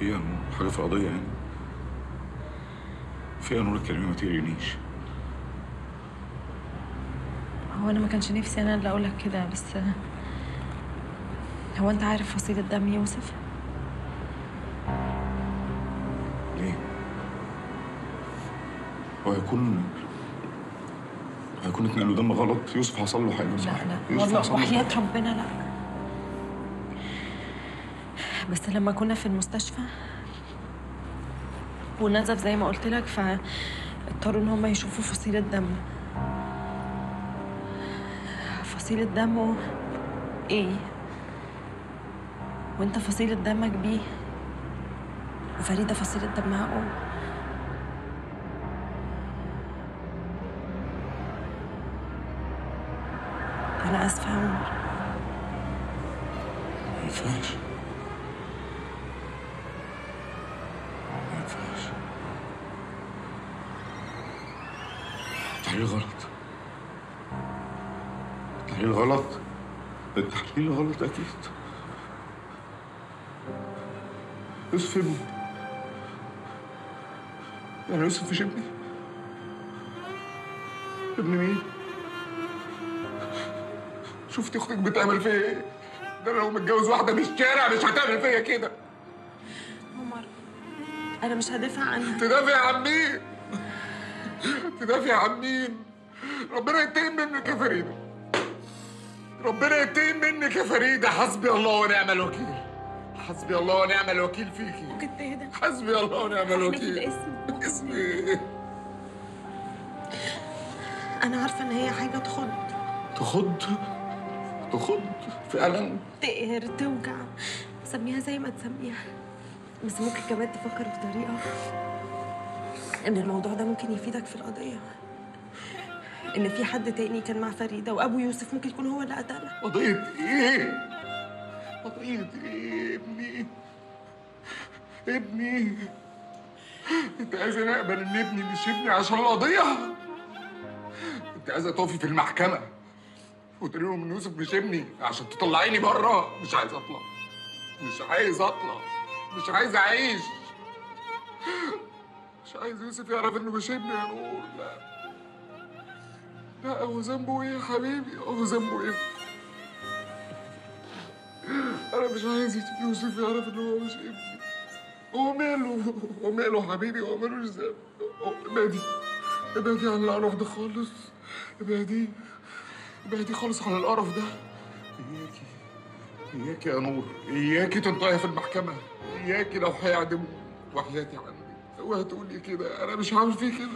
فيها حاجة في القضية يعني فيها نور الكلمة ما تقرينيش هو أنا ما كانش نفسي أنا اللي أقولك كده بس هو أنت عارف فصيلة دم يوسف ليه؟ هو هيكون هيكون اتنقل دم غلط يوسف حصل له حاجة صح؟ لا لا والله حاجة. ربنا لا بس لما كنا في المستشفى ونزف زي ما قلت لك فاضطروا إن هم يشوفوا فصيلة دم. فصيلة دمه إيه؟ وأنت فصيلة دمك بيه. وفريدة فصيلة دمها أو. أنا آسفة يا عمر. ما ينفعش ما ينفعش التحليل غلط. التحليل غلط. التحليل غلط أكيد. يوسف ابني يعني يوسف مش ابني ابن مين؟ شفتي أختك بتعمل فيا إيه؟ ده أنا لو متجوز واحدة من الشارع مش هتعمل فيا كده. عمر أنا مش هدافع عنها. تدافع عن مين؟ تدافع عن مين؟ ربنا ينتقم منك يا فريدة ربنا ينتقم منك يا فريدة حسبي الله ونعم الوكيل. حسبي الله ونعم الوكيل فيكي. ممكن تهدى حسبي الله ونعم في الوكيل. الاسم. اسمي. إيه؟ أنا عارفة إن هي حاجة تخض. تخض؟ تخض فعلا؟ تقهر توجع. سميها زي ما تسميها. بس ممكن كمان تفكر بطريقة. إن الموضوع ده ممكن يفيدك في القضية. إن في حد تاني كان مع فريدة وأبو يوسف ممكن يكون هو اللي قتلها. قضية إيه؟ قضية إيه ابني؟ ابني. أنت عايزة نقبل إن ابني مش ابني عشان القضية؟ أنت عايزة تقفي في المحكمة وتقولي لهم إن يوسف مش ابني عشان تطلعيني بره؟ مش عايز أطلع. مش عايز أطلع. مش عايز أعيش. عايز يوسف يعرف إنه مش ابني يا نور. لا لا هو ذنبه إيه يا حبيبي؟ هو ذنبه إيه؟ أنا مش عايز يوسف يعرف ان هو مش ابني هو ماله؟ هو ماله حبيبي؟ هو مالوش ذنب ابعدي. ابعدي عن القرف ده خالص. ابعدي. ابعدي خالص عن القرف ده. إياكي. إياكي يا نور. إياكي تنطقي في المحكمة. إياكي لو هيعدم وحياتي عندي اوعي تقولي كده. أنا مش هعمل فيه كده.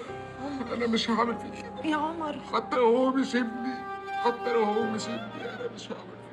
أنا مش هعمل فيه كده. يا عمر. حتى لو هو مش ابني حتى لو هو مش ابني أنا مش هعمل